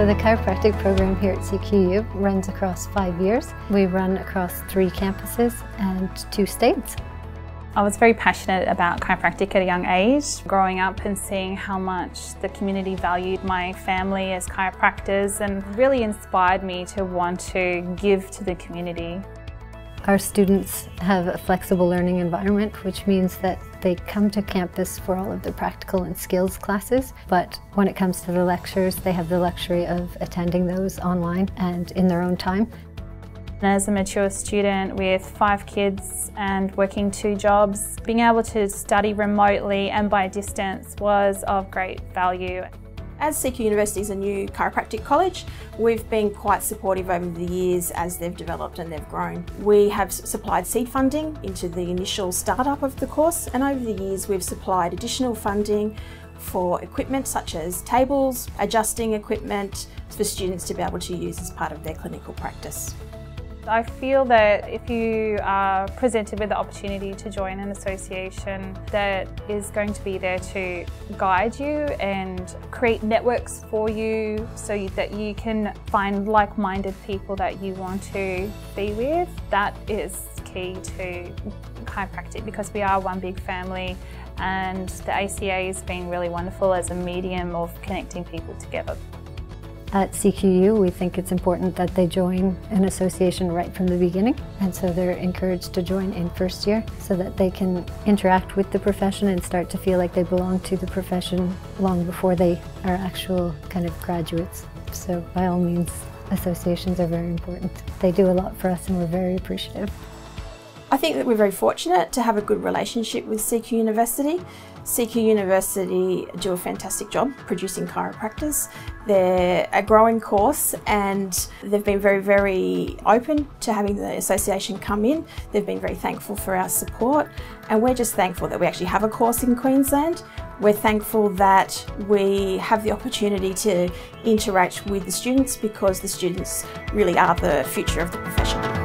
So the chiropractic program here at CQU runs across five years. We run across three campuses and two states. I was very passionate about chiropractic at a young age, growing up and seeing how much the community valued my family as chiropractors and really inspired me to want to give to the community. Our students have a flexible learning environment, which means that they come to campus for all of the practical and skills classes, but when it comes to the lectures, they have the luxury of attending those online and in their own time. As a mature student with five kids and working two jobs, being able to study remotely and by distance was of great value. As CQ University is a new chiropractic college, we've been quite supportive over the years as they've developed and they've grown. We have supplied seed funding into the initial startup of the course and over the years we've supplied additional funding for equipment such as tables, adjusting equipment for students to be able to use as part of their clinical practice. I feel that if you are presented with the opportunity to join an association that is going to be there to guide you and create networks for you so that you can find like-minded people that you want to be with, that is key to chiropractic because we are one big family and the ACA has been really wonderful as a medium of connecting people together. At CQU, we think it's important that they join an association right from the beginning, and so they're encouraged to join in first year so that they can interact with the profession and start to feel like they belong to the profession long before they are actual kind of graduates. So by all means, associations are very important. They do a lot for us and we're very appreciative. I think that we're very fortunate to have a good relationship with CQ University. CQ University do a fantastic job producing chiropractors. They're a growing course and they've been very, very open to having the association come in. They've been very thankful for our support and we're just thankful that we actually have a course in Queensland. We're thankful that we have the opportunity to interact with the students because the students really are the future of the profession.